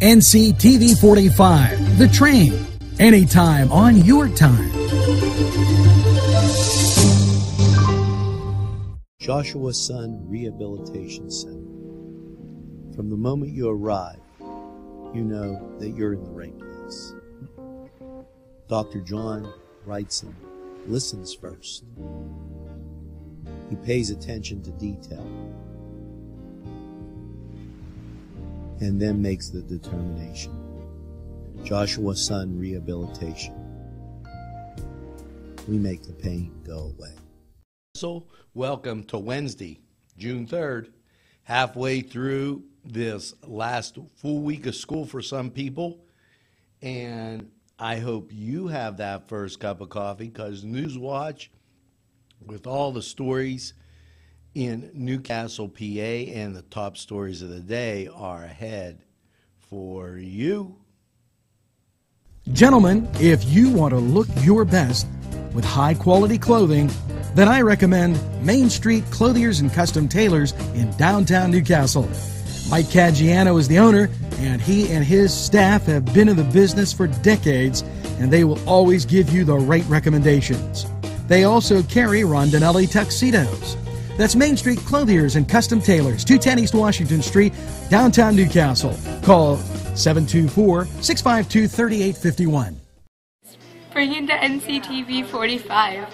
NCTV 45, The Train, anytime on your time. Joshua Sun Rehabilitation Center. From the moment you arrive, you know that you're in the right place. Dr. John Wrightson listens first. He pays attention to detail and then makes the determination. Joshua Sun Rehabilitation. We make the pain go away. So, welcome to Wednesday, June 3rd, halfway through this last full week of school for some people. And I hope you have that first cup of coffee because Newswatch, with all the stories in Newcastle, PA, and the top stories of the day, are ahead for you. Gentlemen, if you want to look your best with high quality clothing, then I recommend Main Street Clothiers and Custom Tailors in downtown Newcastle. Mike Caggiano is the owner, and he and his staff have been in the business for decades, and they will always give you the right recommendations. They also carry Rondinelli tuxedos. That's Main Street Clothiers and Custom Tailors, 210 East Washington Street, downtown Newcastle. Call 724 652 3851. Bring into NCTV 45.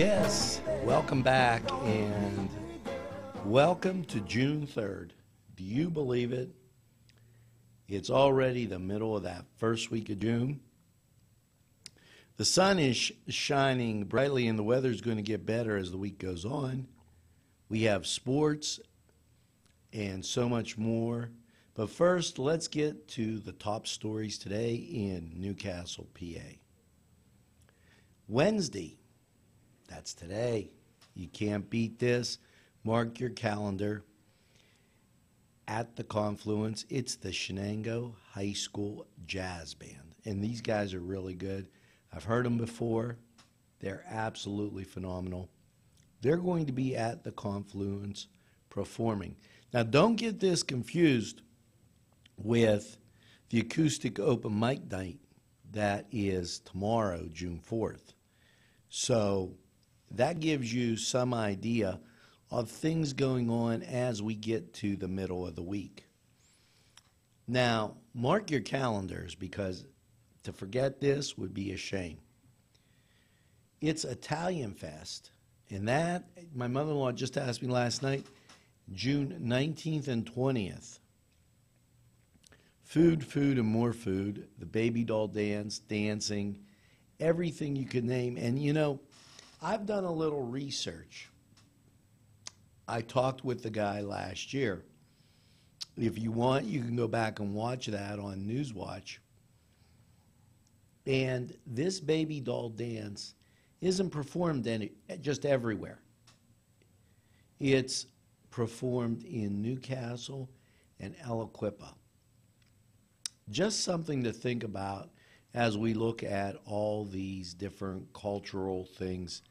Yes, welcome back and welcome to June 3rd. Do you believe it? It's already the middle of that first week of June. The sun is sh- shining brightly and the weather is going to get better as the week goes on. We have sports and so much more. But first, let's get to the top stories today in Newcastle, PA. Wednesday, that's today. You can't beat this. Mark your calendar. At the Confluence, it's the Shenango High School Jazz Band. And these guys are really good. I've heard them before. They're absolutely phenomenal. They're going to be at the Confluence performing. Now, don't get this confused with the acoustic open mic night that is tomorrow, June 4th. So that gives you some idea of things going on as we get to the middle of the week. Now, mark your calendars because to forget this would be a shame. It's Italian Fest, and that, my mother in law just asked me last night, June 19th and 20th. Food, food, and more food, the baby doll dance, dancing, everything you could name. And you know, I've done a little research. I talked with the guy last year. If you want, you can go back and watch that on Newswatch. And this baby doll dance isn't performed any, just everywhere. It's performed in Newcastle and Aliquippa. Just something to think about as we look at all these different cultural things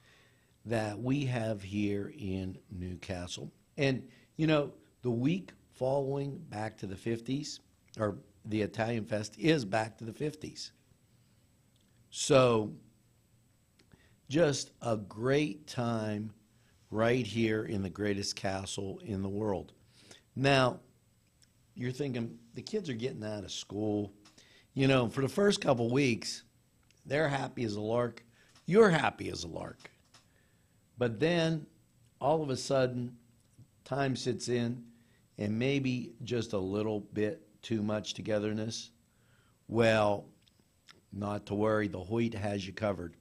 that we have here in Newcastle. And, you know, the week following back to the 50s, or the Italian Fest is back to the 50s. So, just a great time right here in the greatest castle in the world. Now, you're thinking the kids are getting out of school. You know, for the first couple weeks, they're happy as a lark. You're happy as a lark. But then, all of a sudden, time sits in and maybe just a little bit too much togetherness, well, not to worry, the Hoyt has you covered.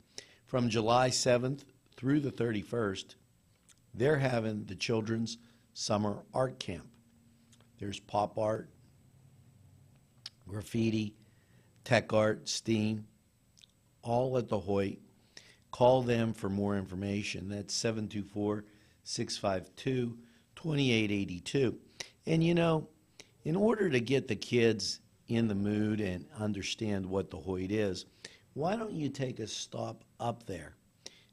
From July 7th through the 31st, they're having the children's summer art camp. There's pop art, graffiti, tech art, STEAM, all at the Hoyt. Call them for more information. That's 724 652 2882. And you know, in order to get the kids in the mood and understand what the Hoyt is, why don't you take a stop up there?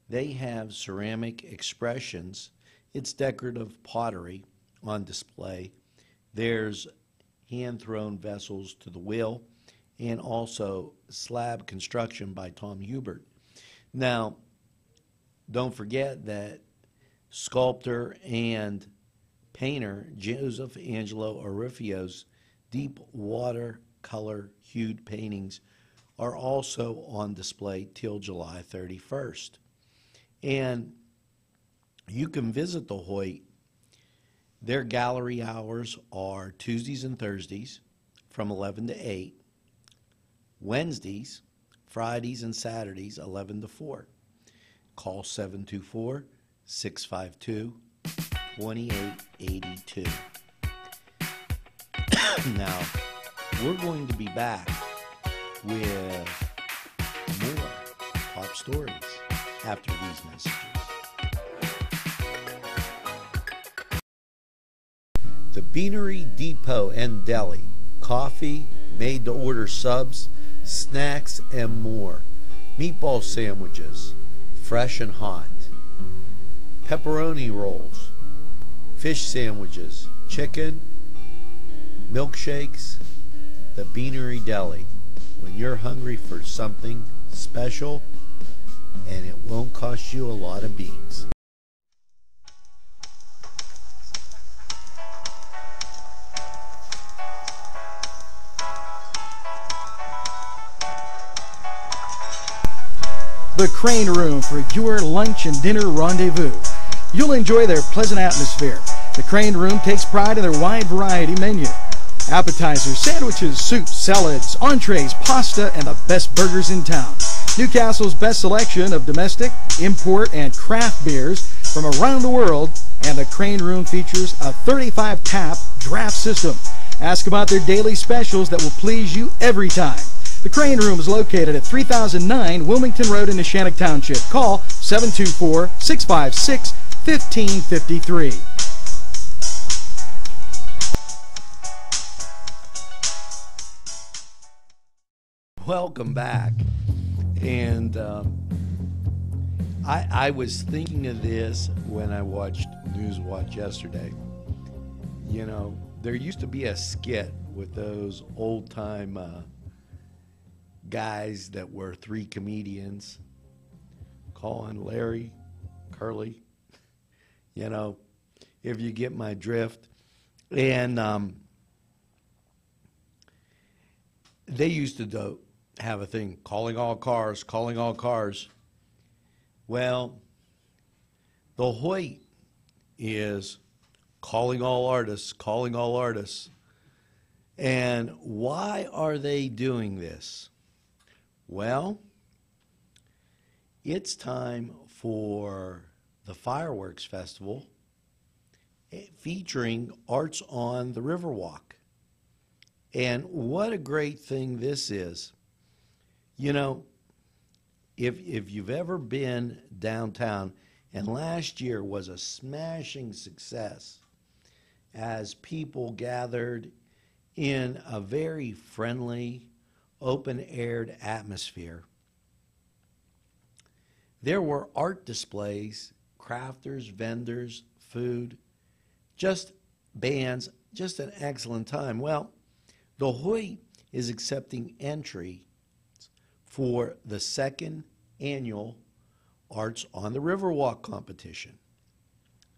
They have ceramic expressions. It's decorative pottery on display. There's hand thrown vessels to the wheel and also slab construction by Tom Hubert. Now, don't forget that sculptor and painter Joseph Angelo Arifio's deep watercolor hued paintings are also on display till July 31st. And you can visit the Hoyt. Their gallery hours are Tuesdays and Thursdays from 11 to 8, Wednesdays, Fridays, and Saturdays 11 to 4. Call 724 652 2882. Now, we're going to be back with more top stories after these messages. The Beanery Depot and Deli. Coffee, made to order subs, snacks, and more. Meatball sandwiches, fresh and hot. Pepperoni rolls, fish sandwiches, chicken, milkshakes. The Beanery Deli. When you're hungry for something special and it won't cost you a lot of beans. The Crane Room for your lunch and dinner rendezvous. You'll enjoy their pleasant atmosphere. The Crane Room takes pride in their wide variety menu. Appetizers, sandwiches, soups, salads, entrees, pasta, and the best burgers in town. Newcastle's best selection of domestic, import, and craft beers from around the world, and the Crane Room features a 35 tap draft system. Ask about their daily specials that will please you every time. The Crane Room is located at 3009 Wilmington Road in Neshannock Township. Call 724 656 1553. Welcome back. And um, I, I was thinking of this when I watched Newswatch yesterday. You know, there used to be a skit with those old time uh, guys that were three comedians Colin, Larry, Curly. You know, if you get my drift. And um, they used to do, have a thing calling all cars, calling all cars. Well, the Hoyt is calling all artists, calling all artists. And why are they doing this? Well, it's time for the Fireworks Festival eh, featuring Arts on the Riverwalk. And what a great thing this is. You know, if if you've ever been downtown, and last year was a smashing success as people gathered in a very friendly, open aired atmosphere. There were art displays, crafters, vendors, food, just bands, just an excellent time. Well, the Hoyt is accepting entry for the second annual Arts on the Riverwalk competition,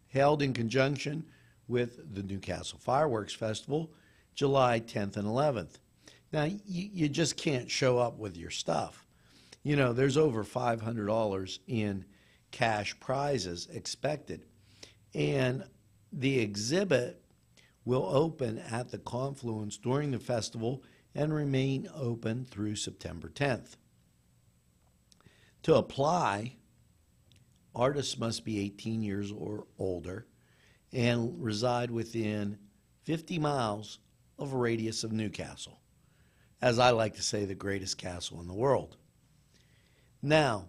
held in conjunction with the Newcastle Fireworks Festival, July 10th and 11th. Now, you, you just can't show up with your stuff. You know, there's over $500 in cash prizes expected. And the exhibit will open at the Confluence during the festival and remain open through September 10th. To apply, artists must be 18 years or older and reside within 50 miles of a radius of Newcastle. As I like to say, the greatest castle in the world. Now,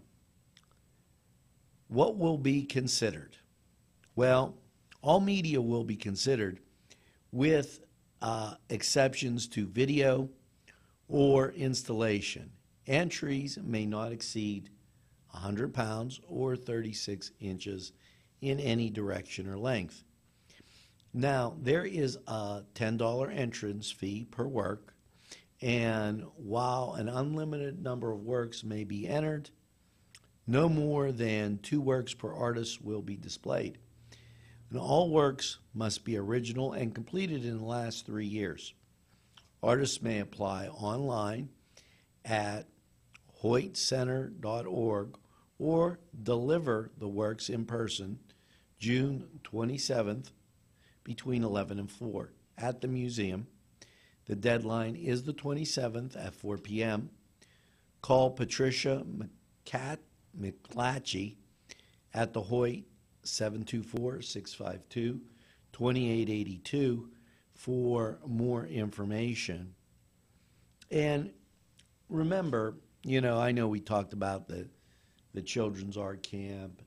what will be considered? Well, all media will be considered with uh, exceptions to video or installation. Entries may not exceed 100 pounds or 36 inches in any direction or length. Now, there is a $10 entrance fee per work, and while an unlimited number of works may be entered, no more than two works per artist will be displayed. And all works must be original and completed in the last three years. Artists may apply online at hoytcenter.org or deliver the works in person June 27th between 11 and 4 at the museum. The deadline is the 27th at 4 p.m. Call Patricia McCat, McClatchy at the Hoyt 724 652 2882 for more information. And remember, you know, I know we talked about the, the Children's Art Camp.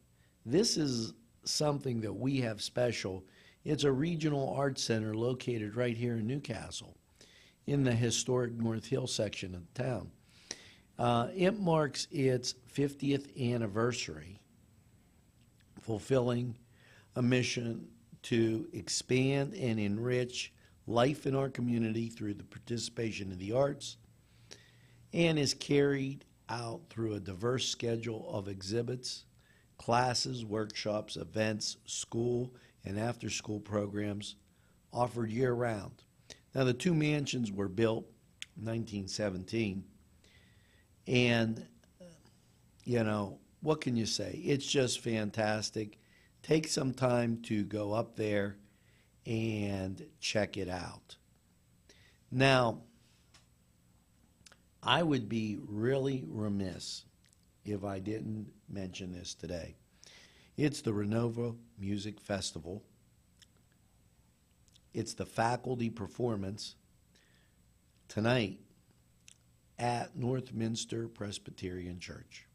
This is something that we have special. It's a regional art center located right here in Newcastle in the historic North Hill section of the town. Uh, it marks its 50th anniversary fulfilling a mission to expand and enrich life in our community through the participation in the arts and is carried out through a diverse schedule of exhibits, classes, workshops, events, school, and after school programs offered year round. Now, the two mansions were built in 1917, and, you know, what can you say? It's just fantastic. Take some time to go up there and check it out. Now, I would be really remiss if I didn't mention this today. It's the Renova Music Festival. It's the faculty performance tonight at Northminster Presbyterian Church.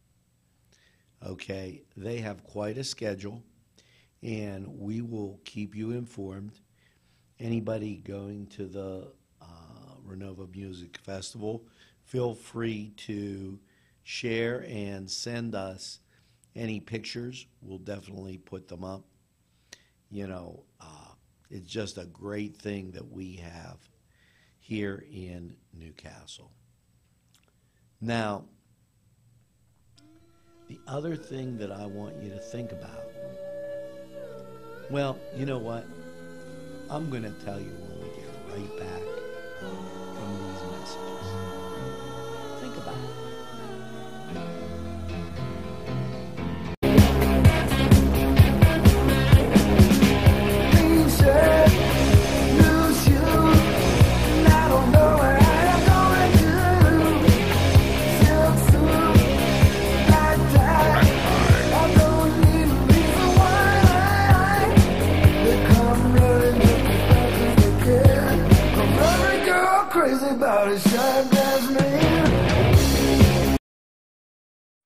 Okay, they have quite a schedule, and we will keep you informed. Anybody going to the uh, Renova Music Festival, feel free to share and send us any pictures. We'll definitely put them up. You know, it's just a great thing that we have here in Newcastle. Now, the other thing that I want you to think about, well, you know what? I'm going to tell you when we get right back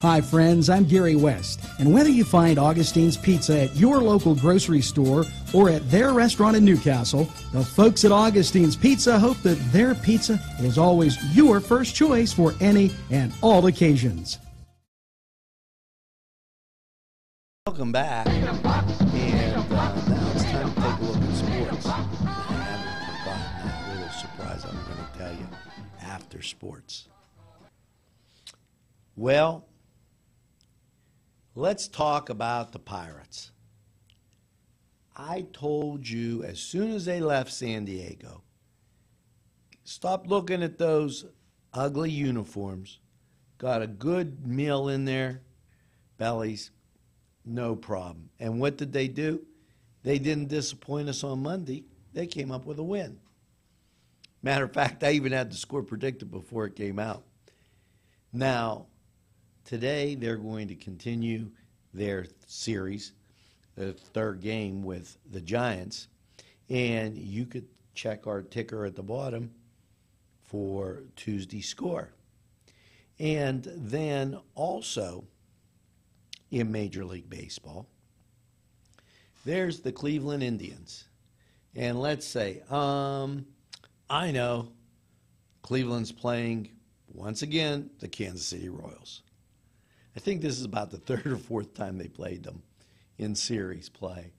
Hi, friends, I'm Gary West, and whether you find Augustine's Pizza at your local grocery store or at their restaurant in Newcastle, the folks at Augustine's Pizza hope that their pizza is always your first choice for any and all occasions. Welcome back. And uh, after sports. Well, let's talk about the Pirates. I told you as soon as they left San Diego, stop looking at those ugly uniforms. Got a good meal in there, bellies, no problem. And what did they do? they didn't disappoint us on Monday. They came up with a win. Matter of fact, I even had the score predicted before it came out. Now, today they're going to continue their series, the third game with the Giants, and you could check our ticker at the bottom for Tuesday's score. And then also in Major League Baseball, there's the Cleveland Indians. And let's say, um, I know Cleveland's playing once again the Kansas City Royals. I think this is about the third or fourth time they played them in series play.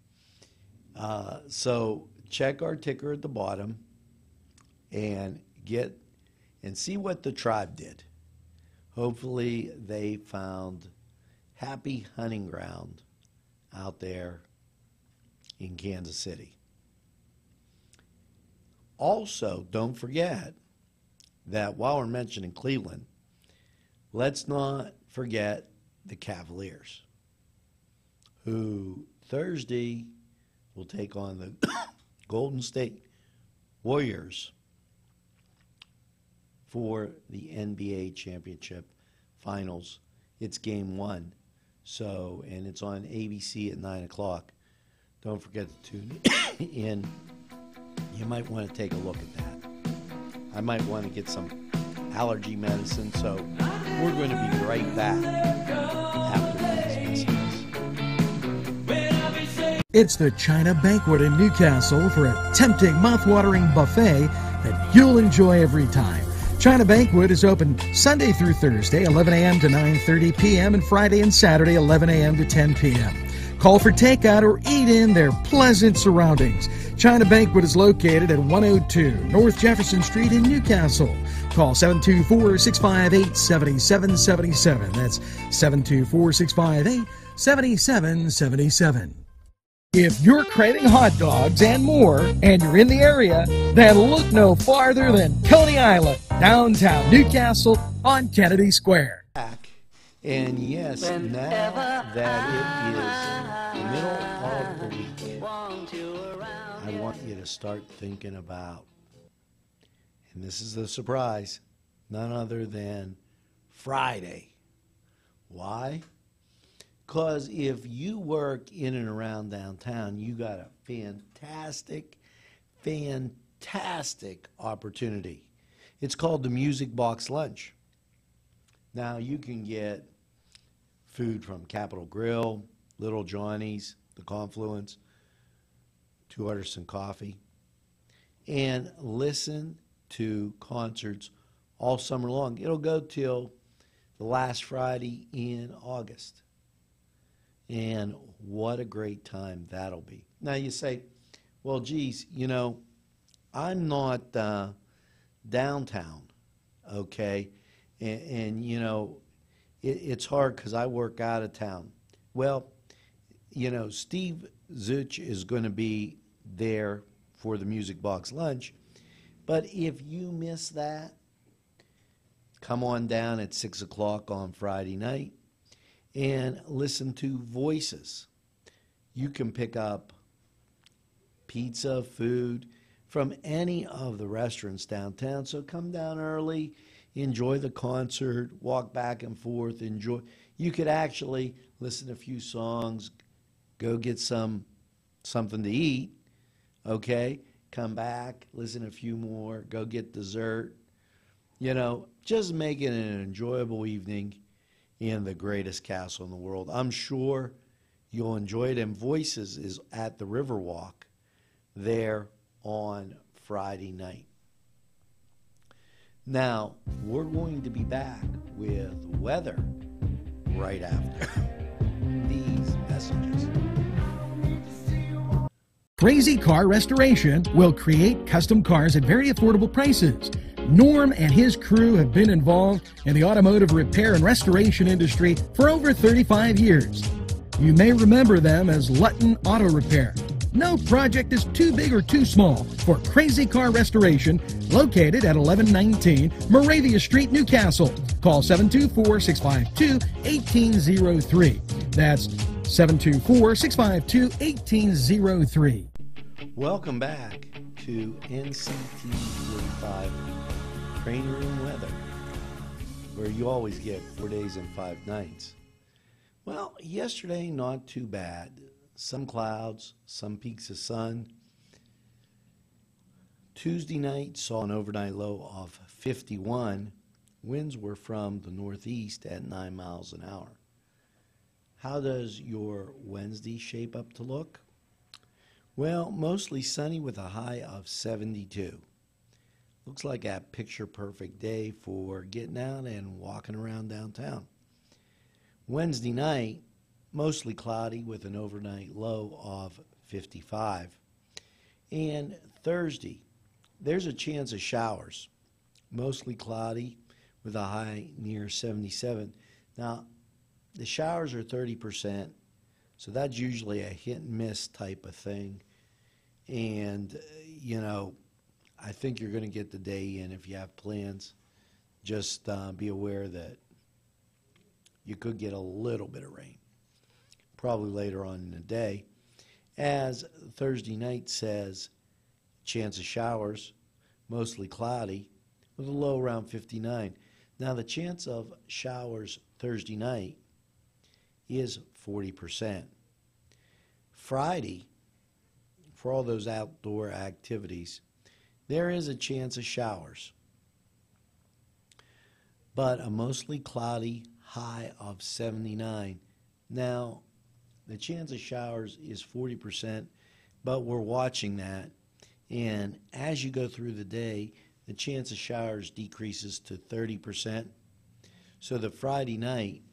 Uh, so check our ticker at the bottom and get and see what the tribe did. Hopefully, they found happy hunting ground out there in Kansas City. Also, don't forget that while we're mentioning Cleveland, let's not forget the Cavaliers, who Thursday will take on the Golden State Warriors for the NBA championship finals. It's game one. So, and it's on ABC at 9 o'clock. Don't forget to tune in. You might want to take a look at that. I might want to get some allergy medicine. So, we're going to be right back after these messages. It's the China Banquet in Newcastle for a tempting, mouth-watering buffet that you'll enjoy every time. China Banquet is open Sunday through Thursday, 11 a.m. to 9:30 p.m. and Friday and Saturday, 11 a.m. to 10 p.m. Call for takeout or eat in their pleasant surroundings. China Banquet is located at 102 North Jefferson Street in Newcastle. Call 724 658 7777. That's 724 658 7777. If you're craving hot dogs and more, and you're in the area, then look no farther than Coney Island, downtown Newcastle on Kennedy Square. Back. And yes, now that it is the middle of the week, I want you to start thinking about, and this is a surprise, none other than Friday. Why? Because if you work in and around downtown, you got a fantastic, fantastic opportunity. It's called the Music Box Lunch. Now you can get food from Capitol Grill, Little Johnny's, the Confluence, Two some Coffee, and listen to concerts all summer long. It'll go till the last Friday in August. And what a great time that'll be. Now you say, well, geez, you know, I'm not uh, downtown, okay? And, and you know, it, it's hard because I work out of town. Well, you know, Steve Zuch is going to be there for the Music Box Lunch. But if you miss that, come on down at 6 o'clock on Friday night and listen to voices. You can pick up pizza, food from any of the restaurants downtown. So come down early, enjoy the concert, walk back and forth, enjoy. You could actually listen to a few songs, go get some something to eat, okay? Come back, listen a few more, go get dessert. You know, just make it an enjoyable evening in the greatest castle in the world. I'm sure you'll enjoy it. And Voices is at the Riverwalk there on Friday night. Now, we're going to be back with weather right after these messages. Crazy Car Restoration will create custom cars at very affordable prices. Norm and his crew have been involved in the automotive repair and restoration industry for over 35 years. You may remember them as Lutton Auto Repair. No project is too big or too small for Crazy Car Restoration, located at 1119 Moravia Street, Newcastle. Call 724 652 1803. That's 724 652 1803. Welcome back to NCT 45 Training Room Weather, where you always get four days and five nights. Well, yesterday, not too bad. Some clouds, some peaks of sun. Tuesday night saw an overnight low of 51. Winds were from the northeast at 9 miles an hour. How does your Wednesday shape up to look? Well, mostly sunny with a high of 72. Looks like a picture perfect day for getting out and walking around downtown. Wednesday night, mostly cloudy with an overnight low of 55. And Thursday, there's a chance of showers, mostly cloudy with a high near 77. Now, the showers are 30%, so that's usually a hit and miss type of thing. And, uh, you know, I think you're going to get the day in if you have plans. Just uh, be aware that you could get a little bit of rain, probably later on in the day. As Thursday night says, chance of showers, mostly cloudy, with a low around 59. Now, the chance of showers Thursday night is 40%. Friday, for all those outdoor activities, there is a chance of showers, but a mostly cloudy high of 79. Now, the chance of showers is 40%, but we're watching that. And as you go through the day, the chance of showers decreases to 30%. So the Friday night,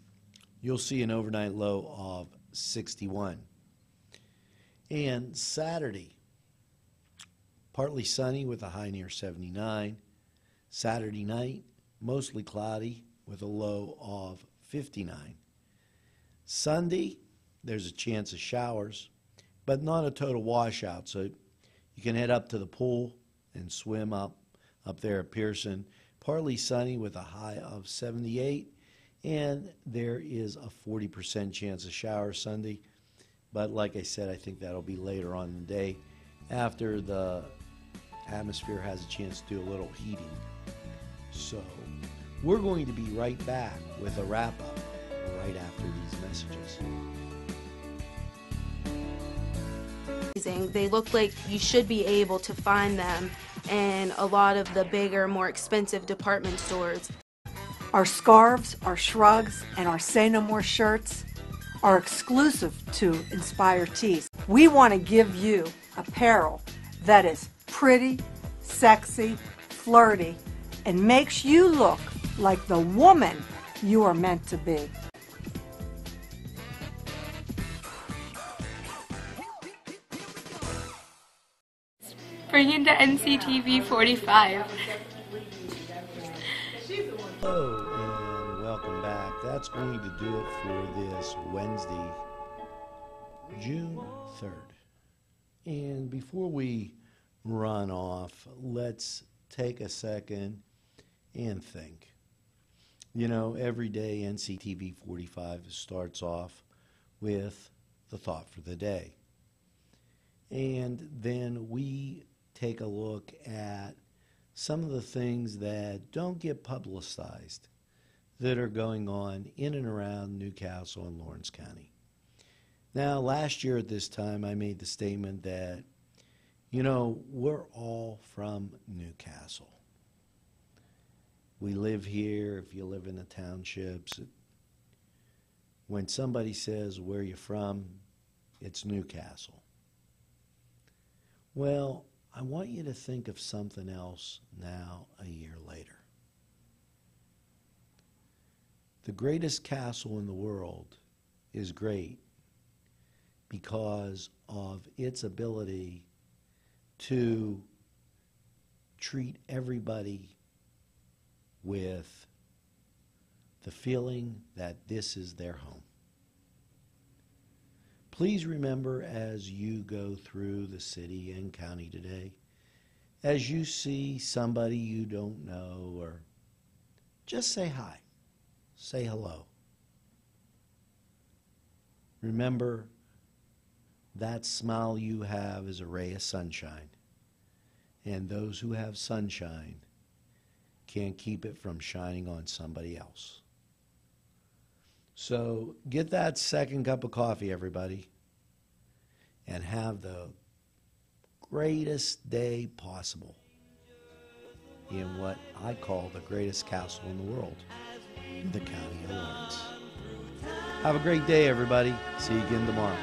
you'll see an overnight low of 61. And Saturday, partly sunny with a high near 79. Saturday night, mostly cloudy with a low of 59. Sunday, there's a chance of showers, but not a total washout. So you can head up to the pool and swim up up there at Pearson. Partly sunny with a high of 78, and there is a 40% chance of showers Sunday. But like I said, I think that'll be later on in the day after the atmosphere has a chance to do a little heating. So we're going to be right back with a wrap up right after these messages. They look like you should be able to find them in a lot of the bigger, more expensive department stores. Our scarves, our shrugs, and our Say No More shirts are exclusive to Inspire Tees. We want to give you apparel that is pretty, sexy, flirty, and makes you look like the woman you are meant to be. Bring to NCTV 45. Hello and welcome back. That's going to do it for this Wednesday, June 3rd. And before we run off, let's take a second and think. You know, every day NCTV 45 starts off with the thought for the day. And then we take a look at some of the things that don't get publicized that are going on in and around Newcastle and Lawrence County. Now, last year at this time, I made the statement that, you know, we're all from Newcastle. We live here. If you live in the townships, when somebody says, Where you from? it's Newcastle. Well, I want you to think of something else now, a year later. The greatest castle in the world is great because of its ability to treat everybody with the feeling that this is their home. Please remember as you go through the city and county today, as you see somebody you don't know, or just say hi, say hello. Remember, that smile you have is a ray of sunshine. And those who have sunshine can't keep it from shining on somebody else. So get that second cup of coffee, everybody, and have the greatest day possible in what I call the greatest castle in the world, the County of Lawrence. Have a great day, everybody. See you again tomorrow.